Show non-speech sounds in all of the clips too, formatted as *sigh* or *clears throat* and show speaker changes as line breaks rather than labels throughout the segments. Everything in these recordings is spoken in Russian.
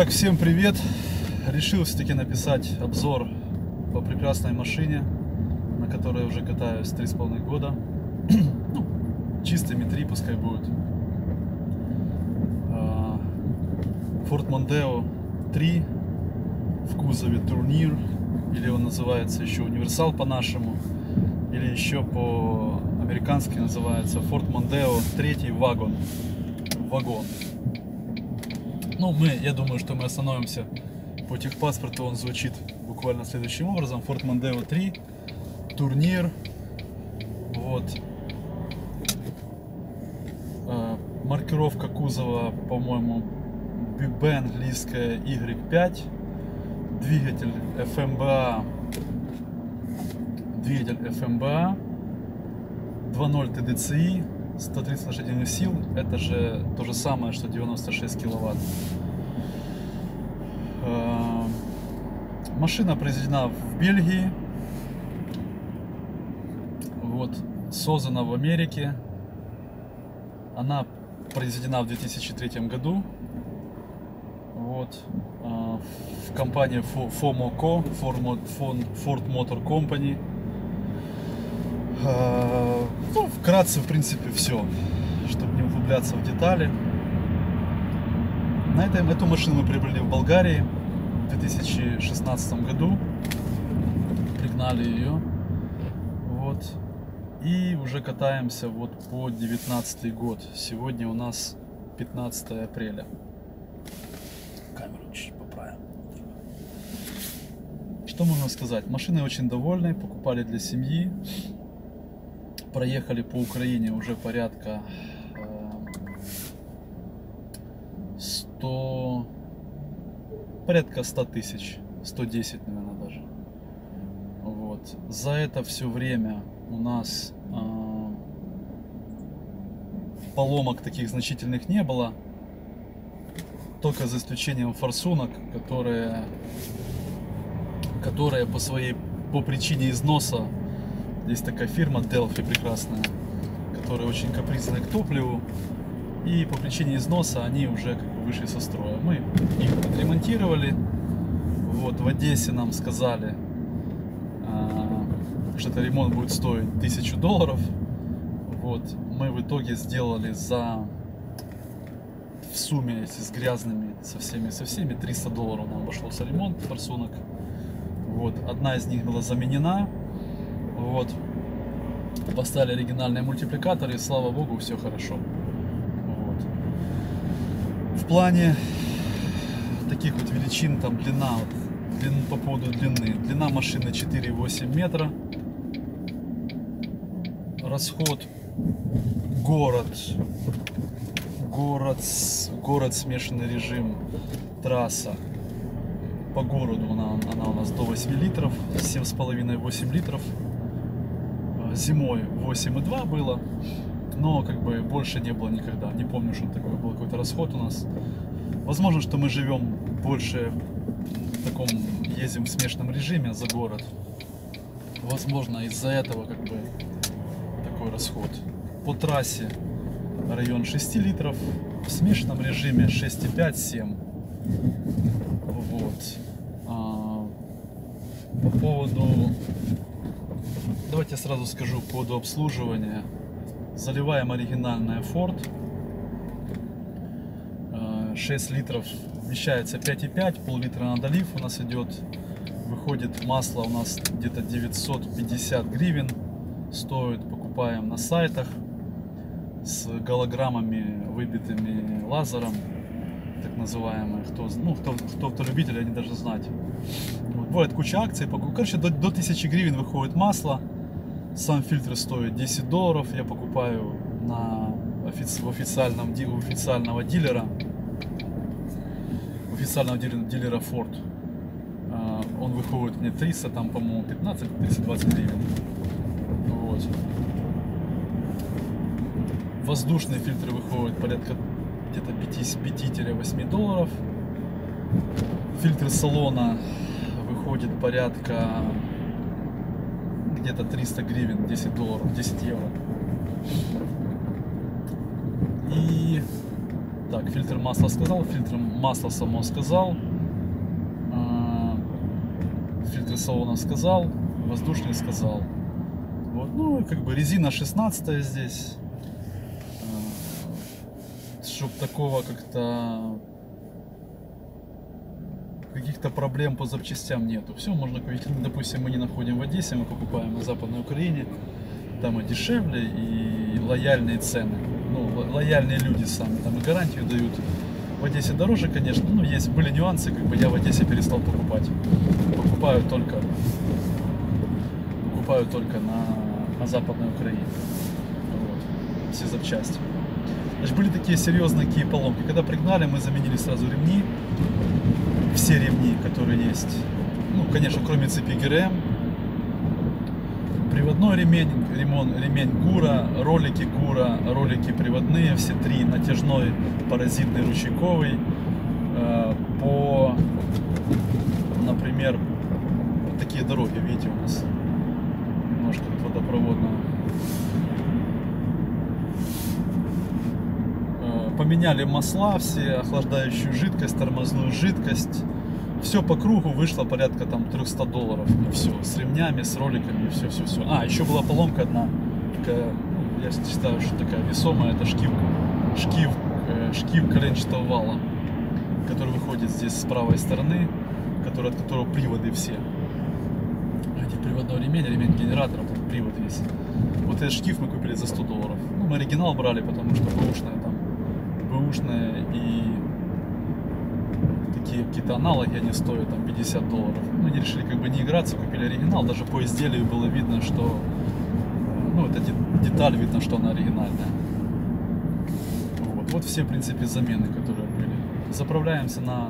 Итак, всем привет! Решил все-таки написать обзор по прекрасной машине, на которой уже катаюсь три с половиной года. *clears throat* ну, чистыми три пускай будет. А, Ford Mondeo 3 в кузове Турнир, или он называется еще Универсал по-нашему, или еще по-американски называется Ford Mondeo 3 вагон. Вагон. Ну, мы, я думаю, что мы остановимся по техпаспорту. Он звучит буквально следующим образом. Ford Mondeo 3, турнир. Вот. А, маркировка кузова, по-моему, BB английская Y5. Двигатель FMBA. Двигатель FMBA. 2.0 TDCi 130 лошадиных сил, это же то же самое, что 96 киловатт. Э, машина произведена в Бельгии, вот, создана в Америке. Она произведена в 2003 году. Вот, э, в компании FOMOCO, Ford Motor Company. Вкратце, в принципе, все, чтобы не углубляться в детали. На этом, эту машину мы приобрели в Болгарии в 2016 году. Пригнали ее. Вот. И уже катаемся вот по 19 год. Сегодня у нас 15 апреля. Камеру чуть поправим. Что можно сказать? Машины очень довольны, покупали для семьи проехали по Украине уже порядка 100, эм, порядка 100 тысяч, 110, наверное, даже. Вот. За это все время у нас э, поломок таких значительных не было. Только за исключением форсунок, которые, которые по своей по причине износа есть такая фирма Delphi прекрасная, которая очень капризная к топливу. И по причине износа они уже как бы вышли со строя. Мы их отремонтировали. Вот в Одессе нам сказали, а, что этот ремонт будет стоить тысячу долларов. Вот мы в итоге сделали за в сумме, если с грязными, со всеми, со всеми 300 долларов нам обошелся ремонт форсунок. Вот, одна из них была заменена, вот. Поставили оригинальные мультипликаторы, и слава богу, все хорошо. Вот. В плане таких вот величин, там длина, вот, длин, по поводу длины. Длина машины 4,8 метра. Расход город, город, город смешанный режим, трасса. По городу она, она у нас до 8 литров, 7,5-8 литров зимой 8,2 было, но как бы больше не было никогда. Не помню, что такой был какой-то расход у нас. Возможно, что мы живем больше в таком, ездим в смешанном режиме за город. Возможно, из-за этого как бы такой расход. По трассе район 6 литров, в смешанном режиме 6,5-7. Вот. А, по поводу Давайте сразу скажу по поводу обслуживания. Заливаем оригинальная Ford. 6 э, литров вмещается 5,5, пол-литра на долив у нас идет. Выходит масло у нас где-то 950 гривен. Стоит, покупаем на сайтах с голограммами, выбитыми лазером, так называемые. Кто, ну, кто, кто, кто любитель, они даже знать. Вот, бывает куча акций. Короче, до, до 1000 гривен выходит масло. Сам фильтр стоит 10 долларов. Я покупаю на офици в официальном у официального дилера. У официального дилера, Ford. А, он выходит мне 300, там, по-моему, 15-320 гривен. Вот. Воздушные фильтры выходят порядка где-то 5-8 долларов. Фильтр салона выходит порядка где-то 300 гривен, 10 долларов, 10 евро. И Так, фильтр масла сказал, фильтр масла само сказал. А, Фильтр салона сказал, воздушный сказал. Вот, ну, как бы резина 16 здесь. Чтоб такого как-то каких-то проблем по запчастям нету. Все можно купить. Ну, Допустим, мы не находим в Одессе, мы покупаем на Западной Украине. Там и дешевле, и лояльные цены. Ну, ло- лояльные люди сами. Там и гарантию дают. В Одессе дороже, конечно, но есть были нюансы, как бы я в Одессе перестал покупать. Покупаю только покупаю только на, на Западной Украине. Вот. Все запчасти. Значит, были такие серьезные какие поломки. Когда пригнали, мы заменили сразу ремни. Все ремни, которые есть. Ну, конечно, кроме цепи ГРМ. Приводной ремень, ремон, ремень Гура, ролики Гура, ролики приводные, все три, натяжной, паразитный, ручейковый. Э, По, например, вот такие дороги, видите, у нас немножко тут водопроводная. Э, Поменяли масла все, охлаждающую жидкость, тормозную жидкость. Все по кругу вышло порядка там 300 долларов. И все. С ремнями, с роликами, все, все, все. А, еще была поломка одна. Такая, ну, я считаю, что такая весомая. Это шкив, шкив, э, шкив коленчатого вала, который выходит здесь с правой стороны, который, от которого приводы все. Эти приводной ремень, ремень генератора, привод есть. Вот этот шкив мы купили за 100 долларов. Ну, мы оригинал брали, потому что бэушная там, бэушная и такие какие-то аналоги, они стоят там 50 долларов. Мы не решили как бы не играться, купили оригинал. Даже по изделию было видно, что э, ну, это де- деталь, видно, что она оригинальная. Вот, вот все, в принципе, замены, которые были. Заправляемся на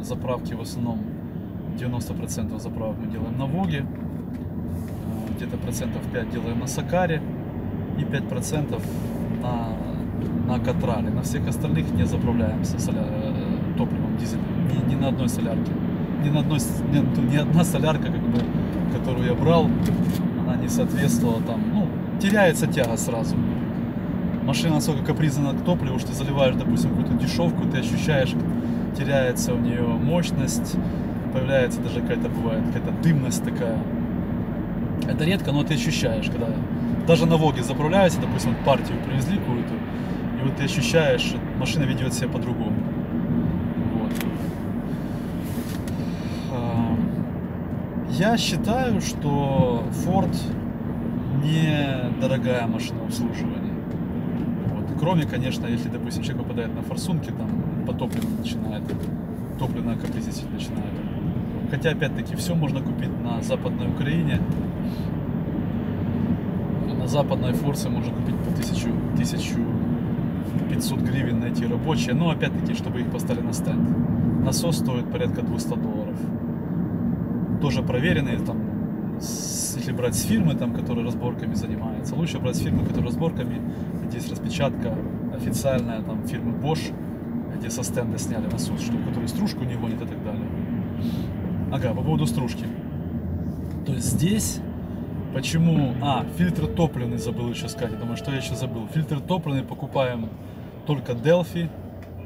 э, заправке в основном 90% заправок мы делаем на Воге, э, где-то процентов 5 делаем на Сакаре и 5% на, на Катрале. На всех остальных не заправляемся соля- э, топливом дизельным. Ни, ни на одной солярке. Ни, на одной, ни, ни одна солярка, как бы, которую я брал, она не соответствовала там, ну, теряется тяга сразу. Машина настолько капризна к топливу, что ты заливаешь, допустим, какую-то дешевку, ты ощущаешь, теряется у нее мощность, появляется даже какая-то бывает какая-то дымность такая. Это редко, но ты ощущаешь, когда даже на Воге заправляешься, допустим, партию привезли какую-то, и вот ты ощущаешь, что машина ведет себя по-другому. Вот. А, Я считаю, что Ford недорогая машина обслуживания. Вот. Кроме, конечно, если, допустим, человек попадает на форсунки, там по топливу начинает, топливный окислитель начинает. Хотя, опять-таки, все можно купить на Западной Украине. На западной форсе можно купить по 1000, 1500 гривен найти рабочие. Но, опять-таки, чтобы их поставили на стенд. Насос стоит порядка 200 долларов. Тоже проверенные, там, если брать с фирмы, там, которая разборками занимается. Лучше брать с фирмы, которая разборками. Здесь распечатка официальная, там, фирмы Bosch, где со стенда сняли насос, что, который стружку не гонит и так далее. Ага, по поводу стружки. То есть здесь почему... А, фильтр топливный забыл еще сказать. Думаю, что я еще забыл. Фильтр топливный покупаем только Delphi,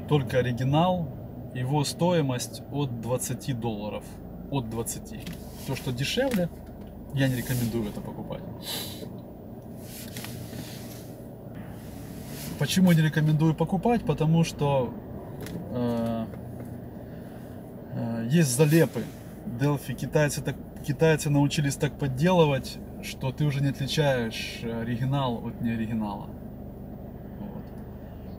только оригинал. Его стоимость от 20 долларов. От 20. То, что дешевле, я не рекомендую это покупать. Почему не рекомендую покупать? Потому что э, э, есть залепы. Delphi китайцы, так, китайцы научились так подделывать, что ты уже не отличаешь оригинал от неоригинала.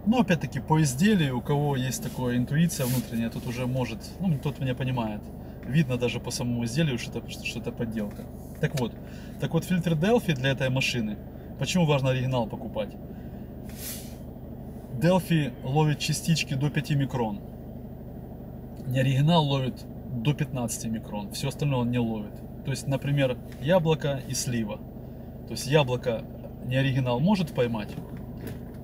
Но опять-таки по изделию, у кого есть такая интуиция внутренняя, тут уже может, ну тот меня понимает. Видно даже по самому изделию, что это, что это подделка. Так вот, так вот фильтр Delphi для этой машины. Почему важно оригинал покупать? Delphi ловит частички до 5 микрон. Не оригинал ловит до 15 микрон. Все остальное он не ловит. То есть, например, яблоко и слива. То есть яблоко не оригинал может поймать,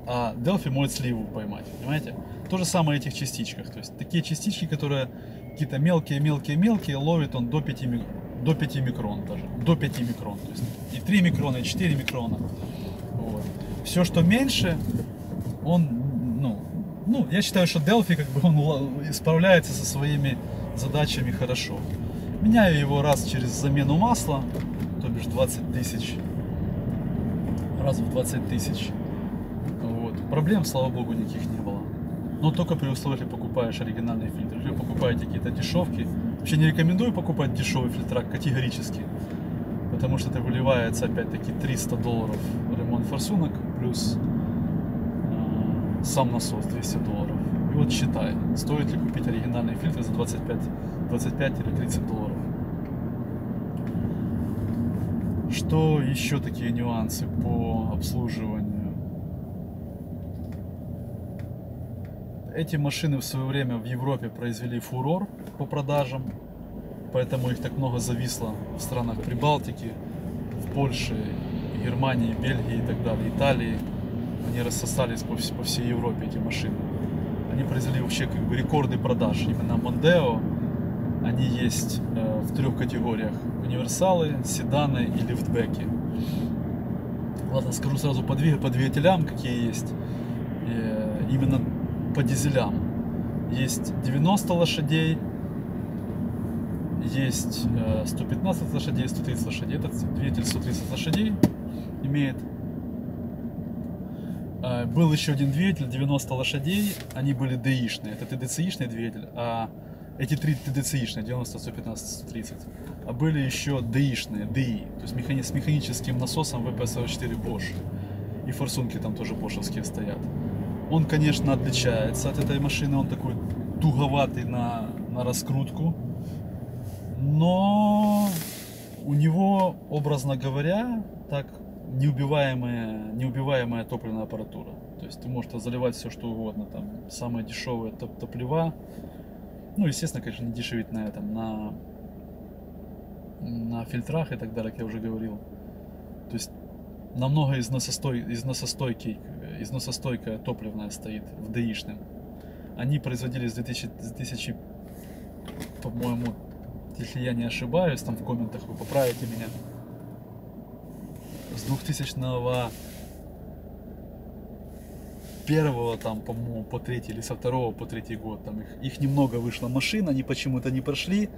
а Delphi может сливу поймать. Понимаете? То же самое в этих частичках. То есть такие частички, которые какие-то мелкие-мелкие-мелкие, ловит он до 5, ми- до 5 микрон даже. До 5 микрон. То есть и 3 микрона, и 4 микрона. Вот. Все, что меньше, он, ну, ну, я считаю, что Delphi как бы он справляется со своими задачами хорошо. Меняю его раз через замену масла, то бишь 20 тысяч, раз в 20 тысяч. Проблем, слава богу, никаких не было. Но только при условии, если покупаешь оригинальный фильтр. Если вы покупаете какие-то дешевки, вообще не рекомендую покупать дешевые фильтра категорически. Потому что это выливается опять-таки 300 долларов ремонт форсунок плюс э, сам насос 200 долларов. И вот считай, стоит ли купить оригинальный фильтр за 25, 25 или 30 долларов. Что еще такие нюансы по обслуживанию? Эти машины в свое время в Европе произвели фурор по продажам, поэтому их так много зависло в странах Прибалтики, в Польше, Германии, Бельгии и так далее, Италии. Они рассосались по, по всей Европе, эти машины. Они произвели вообще как бы рекорды продаж. Именно Мондео, они есть э, в трех категориях. Универсалы, седаны и лифтбеки. Ладно, скажу сразу по, двиг- по двигателям, какие есть. Э, именно по дизелям. Есть 90 лошадей, есть э, 115 лошадей, 130 лошадей. Этот двигатель 130 лошадей имеет. Э, Был еще один двигатель 90 лошадей, они были ДИшные. Это TDCI-шный двигатель, а эти три TDCI-шные, 90, 115, 130. А были еще ДИшные, ДИ, то есть механи- с механическим насосом VP44 Bosch. И форсунки там тоже бошевские стоят. Он, конечно, отличается от этой машины, он такой туговатый на, на раскрутку. Но у него, образно говоря, так неубиваемая, неубиваемая топливная аппаратура. То есть ты можешь заливать все что угодно, там самые дешевые топ топлива. Ну, естественно, конечно, не дешевить на этом, на, на фильтрах и так далее, как я уже говорил. То есть намного износостой, износостойкий, износостойкое топливное стоит в ДИшном. Они производились с 2000, с 2000 по-моему, если я не ошибаюсь, там в комментах вы поправите меня. С 2000 первого там, по-моему, по третий или со второго по третий год. Там их, их немного вышло машин, они почему-то не прошли.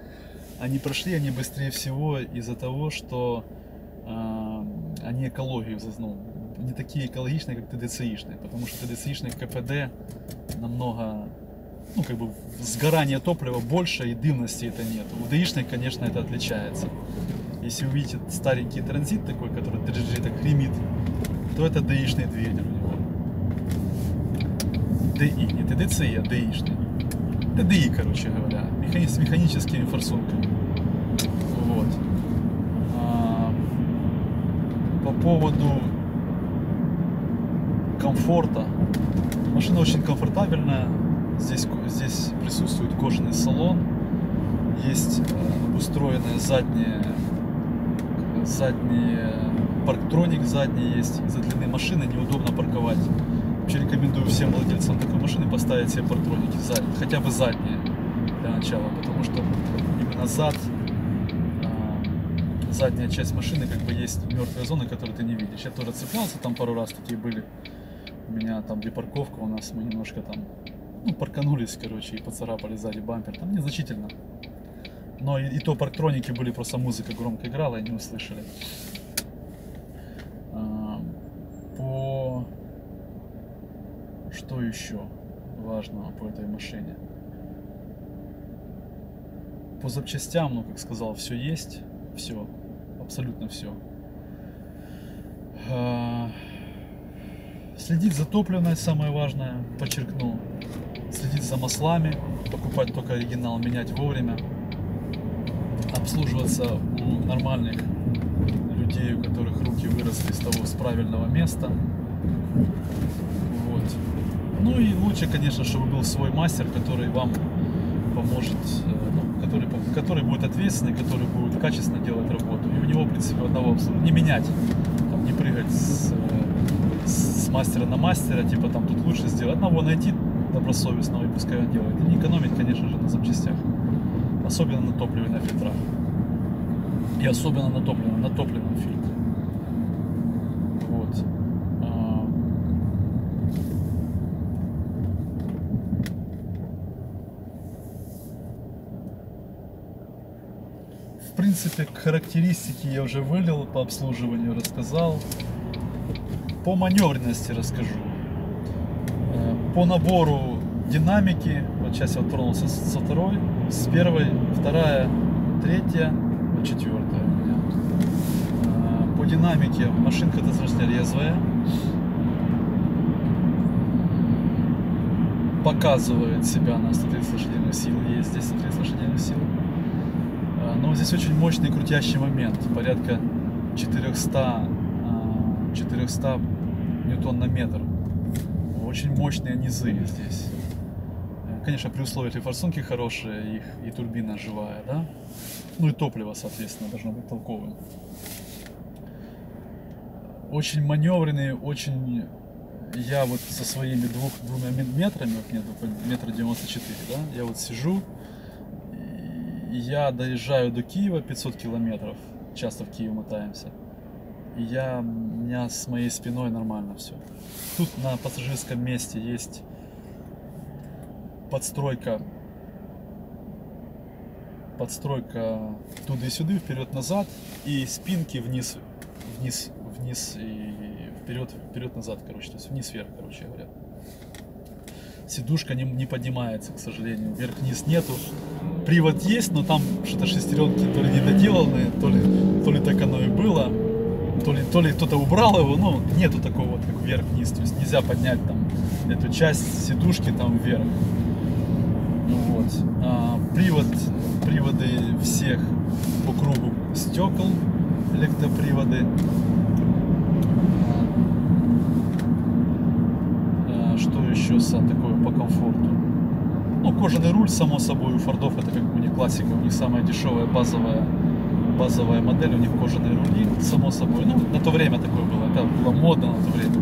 Они прошли, они быстрее всего из-за того, что э, они экологию, ну, не такие экологичные, как ТДЦИшные, потому что ТДЦИшные КПД намного, ну, как бы сгорание топлива больше и дымности это нет. У ДИшных, конечно, это отличается. Если вы видите старенький транзит такой, который дрожит, так гремит, то это ДИшный двигатель у него. ДИ, не ТДЦИ, а ДИшный. ТДИ, короче говоря, механи- с механическими форсунками. Вот. А, по поводу комфорта. Машина очень комфортабельная. Здесь, здесь присутствует кожаный салон. Есть э, обустроенная задняя задние парктроник задний есть из-за длины машины неудобно парковать вообще рекомендую всем владельцам такой машины поставить себе парктроники задние, хотя бы задние для начала потому что именно зад а, задняя часть машины как бы есть мертвые зоны которые ты не видишь я тоже цеплялся там пару раз такие были меня там где парковка у нас мы немножко там ну, парканулись короче и поцарапали сзади бампер там незначительно но и, и то парктроники были, просто музыка громко играла, и не услышали. А, По... Что еще важного по этой машине? По запчастям, ну, как сказал, все есть. Все. Абсолютно все. Следить за топливной, самое важное, подчеркну. Следить за маслами, покупать только оригинал, менять вовремя обслуживаться у нормальных людей, у которых руки выросли с того с правильного места. Вот. Ну и лучше, конечно, чтобы был свой мастер, который вам поможет, э, ну, который, который будет ответственный, который будет качественно делать работу. И у него, в принципе, одного обслуживания. Не менять, там, не прыгать с, э, мастера на мастера, типа там тут лучше сделать. Одного найти добросовестного и пускай он делает. И не экономить, конечно же, на запчастях. Особенно на топливе, на фильтрах. И особенно на топливо, на топливном фильтре. Вот. А, В принципе, характеристики я уже вылил, по обслуживанию рассказал. По маневренности расскажу. Э, По набору динамики, вот сейчас я тронулся со второй, с первой, вторая, третья, вот четвертая. Э, По динамике машинка достаточно резвая. Показывает себя на 130 лошадиных сил, есть здесь 130 лошадиных сил. Но здесь очень мощный крутящий момент, порядка 400, а, 400 ньютон на метр. Очень мощные низы здесь. Э, Конечно, при условии, если форсунки хорошие, их и турбина живая, да? Ну и топливо, соответственно, должно быть толковым. Очень маневренный, очень... Я вот со своими двух, двумя ме- метрами, вот мне тут метр девяносто четыре, да, я вот сижу, и я доезжаю до Киева 500 километров, часто в Киев мотаемся, я, у меня с моей спиной нормально все. Тут на пассажирском месте есть подстройка, подстройка туда и сюда, вперед-назад, и спинки вниз, вниз, вниз и вперед, вперед-назад, короче, то есть вниз-вверх, короче говоря. Сидушка не, не поднимается, к сожалению, вверх-вниз нету. Привод есть, но там что-то шестеренки то ли не доделаны, то ли, то ли так оно и было, то ли, то ли кто-то убрал его, ну, нету такого вот, как вверх-вниз, то есть нельзя поднять там эту часть сидушки там вверх. Ну вот. А, привод, приводы всех по кругу стекол, электроприводы. А, а, Что еще са- такое по комфорту? Ну, кожаный руль, само собой, у Фордов это как бы не классика, у них самая дешевая базовая, базовая модель, у них кожаные рули, само собой. Ну, на то время такое было, это было модно на то время.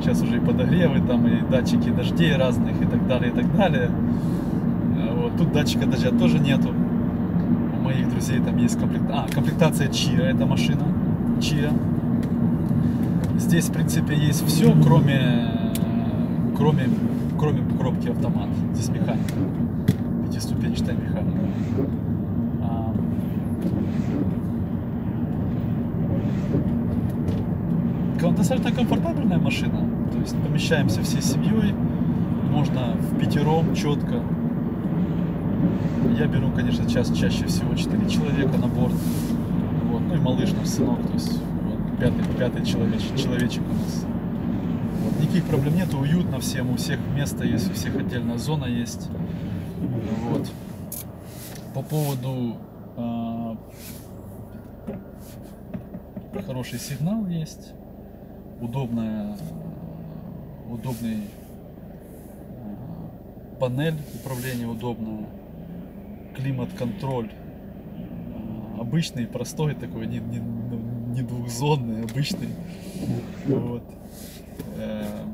Сейчас уже и подогревы, там и датчики дождей разных и так далее, и так далее. А, Вот. Тут датчика дождя тоже нету. У моих друзей там есть комплект... а, комплектация Chia, эта машина. Chia. Здесь, в принципе, есть все, кроме, кроме, кроме коробки автомат. Здесь механика. Пятиступенчатая механика. А, кон- достаточно комфортабельная машина. То есть помещаемся всей семьей. Можно в пятером четко. Я беру, конечно, час чаще всего 4 человека на борт. Вот. Ну и малыш наш сынок, то есть вот, пятый, пятый человечек, человечек у нас. Вот. Никаких проблем нет, уютно всем, у всех место есть, у всех отдельная зона есть. Вот. По поводу а, хороший сигнал есть, удобная, удобный а, панель управления удобная, климат-контроль а, обычный, простой такой, не, не, не двухзонный, обычный. Вот. Эм,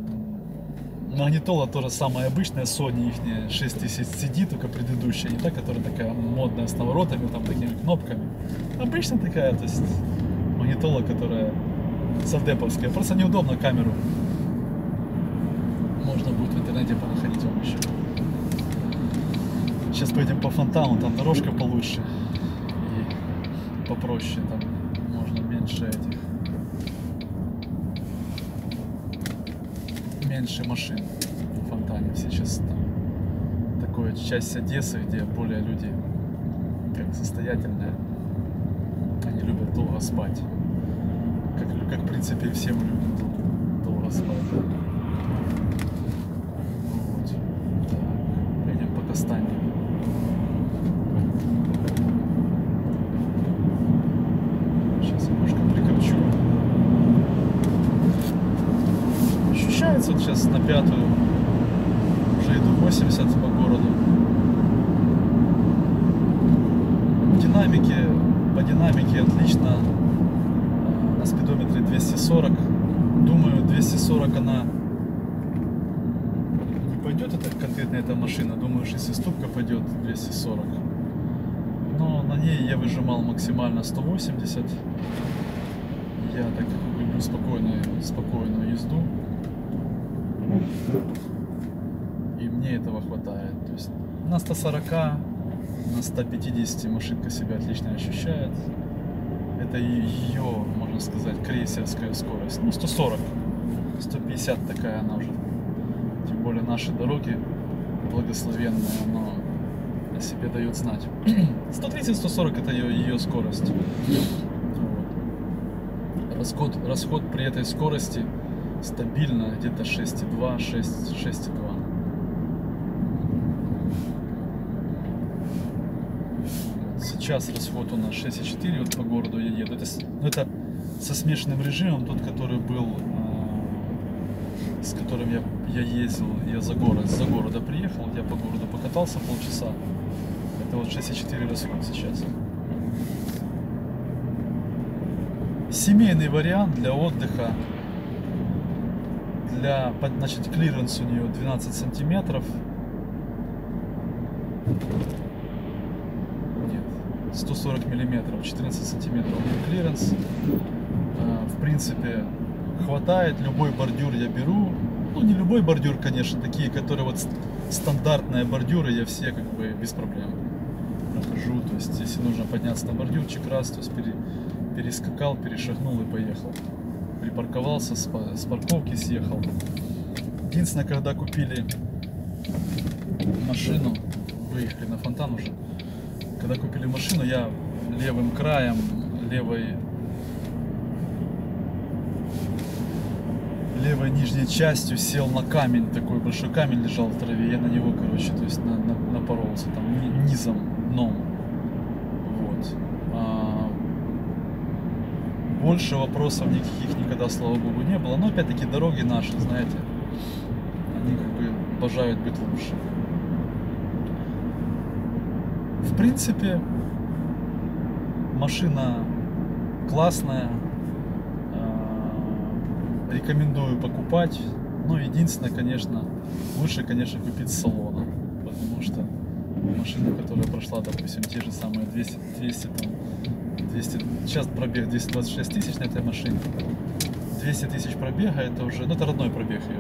Магнитола тоже самая обычная, Sony их 6000 CD, только предыдущая, не та, которая такая модная с наворотами, там такими кнопками. Обычная такая, то есть магнитола, которая савдеповская. Просто неудобно камеру. Можно будет в интернете понаходить вам еще. Сейчас поедем по фонтану, там дорожка получше и попроще, там можно меньше этих меньше машин в фонтане. Сейчас там такая часть Одессы, где более люди как состоятельные, они любят долго спать. Как, как в принципе и все мы любим дол- долго спать. да. Вот. Так, пойдем по Кастанье. Сейчас немножко прикручу. Ощущается вот сейчас на пятую. Уже иду 80 по городу. В динамике, по динамике отлично. А, На спидометре 240. Думаю, 240 она не пойдет это конкретно эта машина. Думаю, шестиступка пойдет 240. Но на ней я выжимал максимально 180. Я так люблю спокойную, спокойную езду. И мне этого хватает. То есть на 140 на 150 машинка себя отлично ощущает. Это ее, можно сказать, крейсерская скорость. Ну, 140. 150 такая она уже. Тем более наши дороги благословенные, но о себе дает знать. *clears throat* 130-140 это ее, ее скорость. Вот. Расход, расход при этой скорости стабильно где-то 6,2, 6, 6,2. Сейчас расход у нас 6,4 вот по городу я еду. Это, ну, это со смешанным режимом, тот, который был, э, с которым я, я ездил, я за город, за города приехал, я по городу покатался полчаса. Это вот 6,4 расход сейчас. Семейный вариант для отдыха. Для, значит, клиренс у нее 12 сантиметров. Нет, 140 миллиметров, 14 сантиметров у нее клиренс. А, В принципе, хватает, любой бордюр я беру. Ну, не любой бордюр, конечно, такие, которые вот ст- стандартные бордюры, я все как бы без проблем прохожу. То есть, если нужно подняться на бордюрчик раз, то есть пере- перескакал, перешагнул и поехал. Припарковался, с, с парковки съехал. Единственное, когда купили машину, выехали на фонтан уже, когда купили машину, я левым краем, левой левой нижней частью сел на камень, такой большой камень лежал в траве, я на него, короче, то есть на- на- напоролся там ни- низом, дном. Вот. А, больше вопросов никаких никогда, слава богу, не было. Но опять-таки дороги наши, знаете, они как бы обожают быть лучше. В принципе, машина классная, рекомендую покупать. Но единственное, конечно, лучше, конечно, купить салона, потому что машина, которая прошла, допустим, те же самые 200, 200 там, 200, сейчас пробег 226 тысяч на этой машине. 200 тысяч пробега, это уже, ну это родной пробег ее.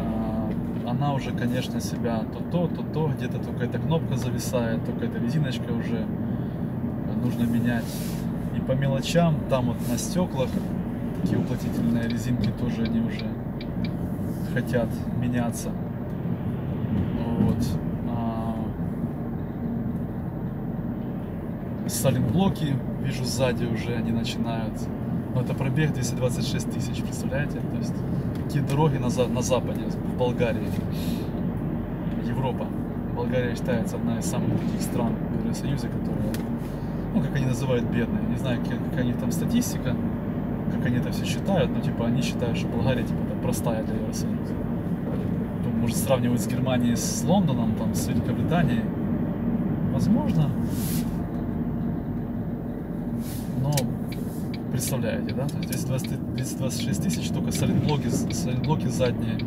А, Она уже, конечно, себя то то, то то, где-то только эта кнопка зависает, только эта резиночка уже нужно менять. И по мелочам, там вот на стеклах, такие уплотнительные резинки тоже они уже хотят меняться. Вот. А, Саленблоки, вижу сзади уже они начинают. Но это пробег 226 тысяч, представляете? То есть такие дороги на, за- на западе, в Болгарии, Европа. Болгария считается одна из самых таких стран в Евросоюзе, которые, ну, как они называют, бедные. Не знаю, какая у них там статистика, как они это все считают, но типа они считают, что Болгария типа это простая для Евросоюза. Может сравнивать с Германией, с Лондоном, там, с Великобританией. Возможно. Но представляете, да? То есть 220 226 тысяч только солидблоки, солидблоки задние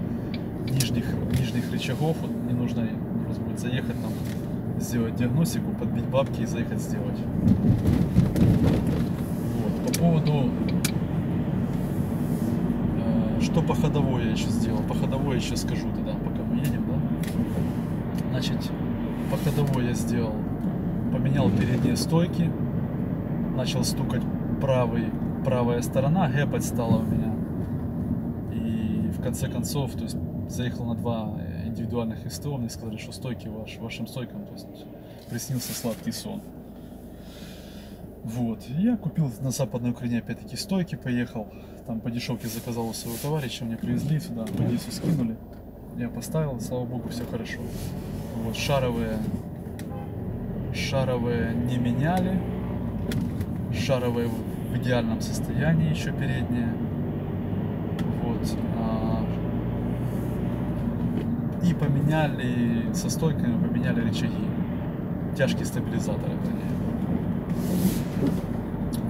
нижних, нижних рычагов. Вот не нужно просто будет заехать там, сделать диагностику, подбить бабки и заехать сделать. Вот. По поводу что по ходовой я еще сделал. По ходовой еще скажу тогда, пока мы едем, да? Значит, по ходовой я сделал, поменял передние стойки, начал стукать правый, правая сторона, гэпать стала у меня. И в конце концов, то есть заехал на два индивидуальных СТО, мне сказали, что стойки ваш, вашим стойкам, то есть приснился сладкий сон. Вот, я купил на Западной Украине опять-таки стойки, поехал, там по дешевке заказал у своего товарища, мне привезли сюда, по дису скинули, я поставил, слава богу, все хорошо. Вот, шаровые, шаровые не меняли, шаровые в идеальном состоянии еще передние. Вот. а, И поменяли со стойками, поменяли рычаги. Тяжкие стабилизаторы, вернее.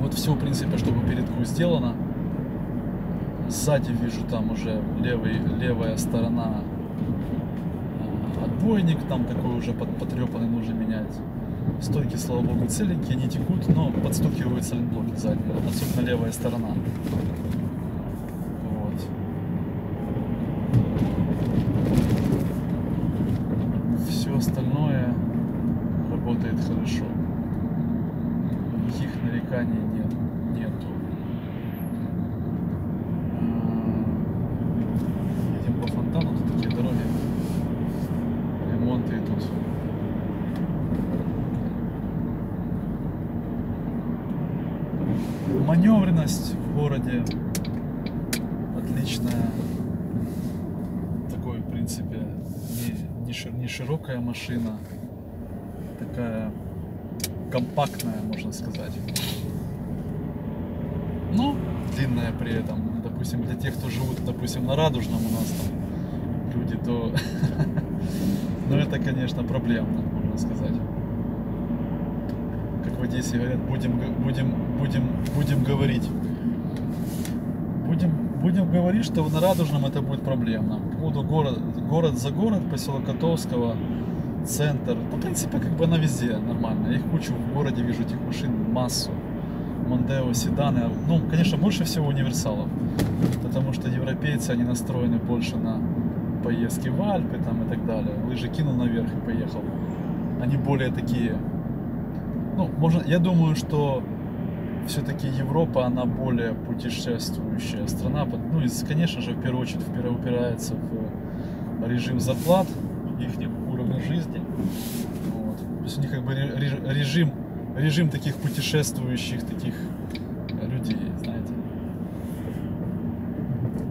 Вот все, в принципе, чтобы передку сделано. Сзади вижу там уже левый, левая сторона а, отбойник, там такой уже под, потрепанный нужно менять. Стойки, слава богу, целенькие, не текут, но подстукивают саленблоки задние, особенно левая сторона. Вот. Все остальное нареканий нет, нету. А, Едем по фонтану, тут такие дороги, ремонты идут. Маневренность в городе отличная. Такой, в принципе, не широкая машина, такая компактная, можно сказать. Длинная при этом. Допустим, для тех, кто живут, допустим, на Радужном у нас там люди, то... *laughs* Ну, это, конечно, проблемно, можно сказать. Как в Одессе говорят, будем, будем, будем, будем говорить. Будем, будем говорить, что на Радужном это будет проблемно. Поводу город, город за город, поселок Котовского, центр. Ну, в принципе, как бы она везде нормально. Я их кучу в городе вижу, этих машин массу. Мондео, седаны. Ну, конечно, больше всего универсалов. Потому что европейцы, они настроены больше на поездки в Альпы там и так далее. Лыжи кинул наверх и поехал. Они более такие... Ну, можно, я думаю, что все-таки Европа, она более путешествующая страна. Ну, и, конечно же, в первую очередь упирается в режим зарплат, их уровня жизни. Вот. То есть у них как бы ре- ре- режим, режим таких путешествующих таких людей, знаете.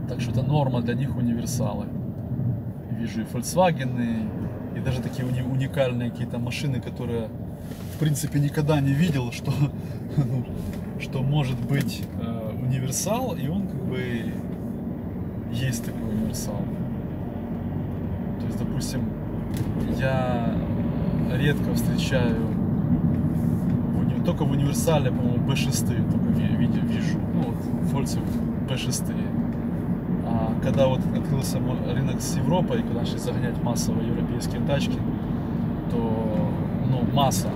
Так что это норма для них универсалы. Вижу и Volkswagen, и даже такие уни- уникальные какие-то машины, которые в принципе никогда не видел, что, *laughs* ну, что может быть э, универсал, и он как бы есть такой универсал. То есть, допустим, я редко встречаю только в универсале, по-моему, B6 только виде- вижу. Ну вот, фольцы B6. А когда вот открылся рынок с Европой, когда начали загонять массово европейские тачки, то ну, масса.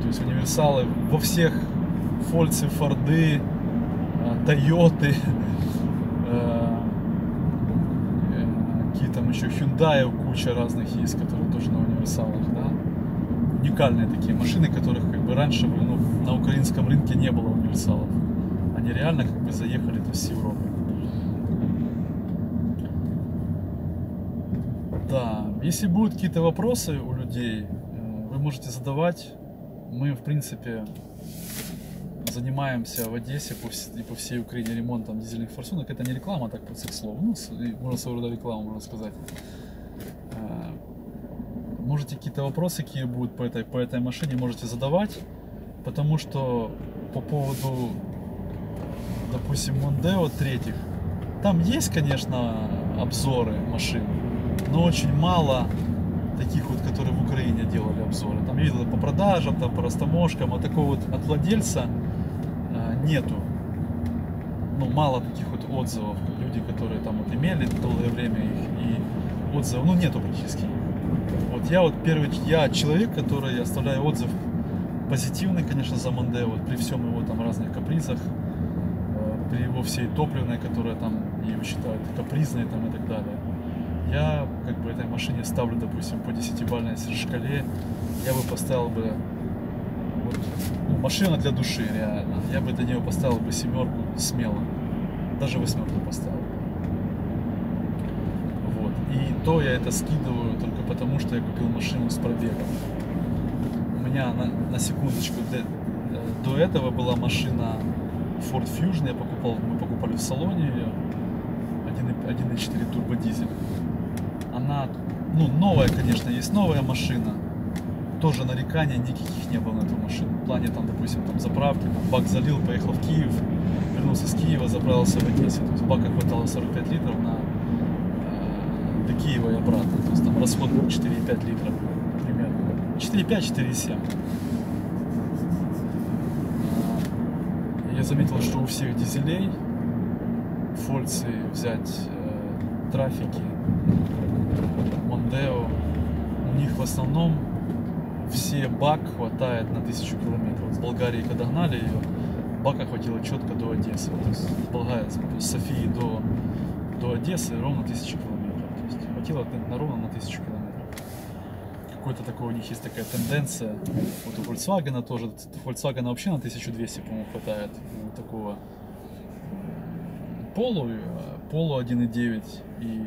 То есть универсалы во всех Фольцы, Форды, э, Тойоты, *laughs* э, какие там еще Hyundai куча разных есть, которые тоже на универсалах, да. Уникальные такие машины, которых как бы раньше ну, на украинском рынке не было универсалов. Они реально как бы заехали то с Европы. Да, если будут какие-то вопросы у людей, э, вы можете задавать. Мы, в принципе, занимаемся в Одессе и по всей Украине ремонтом дизельных форсунок. Это не реклама, так просто к слову. Ну, можно своего рода рекламу, можно сказать. Можете какие-то вопросы, какие будут по этой, по этой машине, можете задавать. Потому что по поводу, допустим, Мондео третьих, там есть, конечно, обзоры машин, но очень мало таких вот, которые в Украине делали обзоры. Там я видел по продажам, там по растаможкам, а такого вот от владельца э, нету. Ну, мало таких вот отзывов. Люди, которые там вот имели долгое время их, и отзывов, ну, нету практически. Вот я вот первый, я человек, который оставляю отзыв позитивный, конечно, за Мондео, вот при всем его там разных капризах, э, при его всей топливной, которая там ее считают капризной там и так далее. Я как бы этой машине ставлю, допустим, по 10-бальной шкале, я бы поставил бы вот, ну, машина для души, реально. Я бы для нее поставил бы семерку смело. Даже восьмерку поставил. Вот. И то я это скидываю потому, что я купил машину с пробегом. У меня на, на секундочку до, э, до этого была машина Ford Fusion, я покупал, мы покупали в салоне ее. 1.4 турбодизель. Она, ну, новая, конечно, есть новая машина. Тоже нареканий никаких не было на эту машину. В плане, там, допустим, там заправки, там, бак залил, поехал в Киев, вернулся с Киева, заправился в Одессе. То есть бака хватало 45 литров на Киева и обратно. То есть там расход был 4,5 литров примерно. 4,5-4,7. А, Я заметил, что у всех дизелей Фольцы взять э, трафики, Мондео, у них в основном все бак хватает на тысячу километров. С Болгарии, когда гнали ее, бака хватило четко до Одессы. Болгарии, то есть с Софии до, до Одессы ровно тысяча километров. Хватило на ровно на тысячу километров. какой-то такой у них есть такая тенденция. Вот у Volkswagen тоже, Volkswagen вообще на 1200, по-моему, хватает у такого э, Polo 1.9 и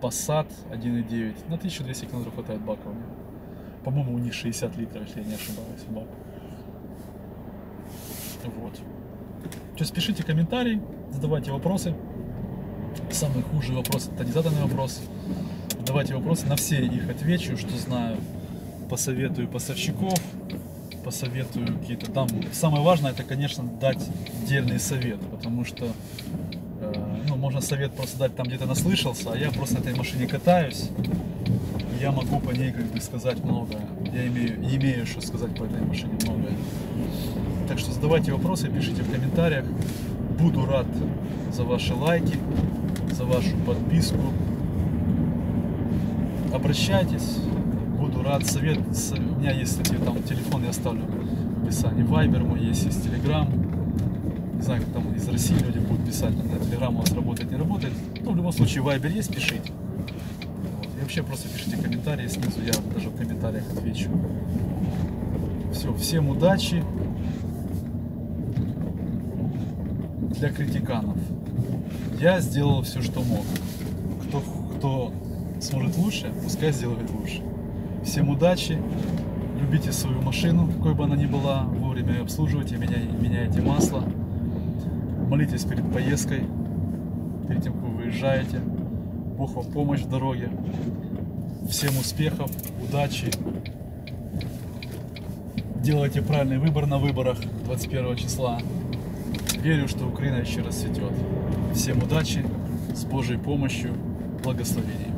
Passat 1.9. На 1200 километров хватает бака у него. По-моему, у них 60 литров, если я не ошибаюсь, бак. Вот. Сейчас пишите комментарии, задавайте вопросы. Самый худший вопрос это не заданный вопрос. Давайте вопросы, на все их отвечу, что знаю. Посоветую поставщиков, посоветую какие-то там. Самое важное это, конечно, дать дельный совет, потому что э, ну, можно совет просто дать там где-то наслышался, а я просто на этой машине катаюсь. Я могу по ней как бы сказать многое. Я имею, имею что сказать по этой машине многое. Так что задавайте вопросы, пишите в комментариях. Буду рад за ваши лайки, за вашу подписку. Обращайтесь, буду рад. Совет, у меня есть, кстати, там телефон, я оставлю в описании. Вайбер мой есть, есть Телеграм. Не знаю, как там из России люди будут писать, на Телеграм у вас работает, не работает. Ну, в любом случае, Вайбер есть, пишите. Вот. И вообще просто пишите комментарии снизу, я даже в комментариях отвечу. Все, всем удачи. Для критиканов. Я сделал все, что мог. Кто, кто сможет лучше, пускай сделает лучше. Всем удачи. Любите свою машину, какой бы она ни была. Вовремя ее обслуживайте, меняйте, меняйте масло. Молитесь перед поездкой, перед тем, как вы выезжаете. Бог вам помощь в дороге. Всем успехов, удачи. Делайте правильный выбор на выборах 21 числа. Верю, что Украина еще расцветет. Всем удачи, с Божьей помощью, благословений.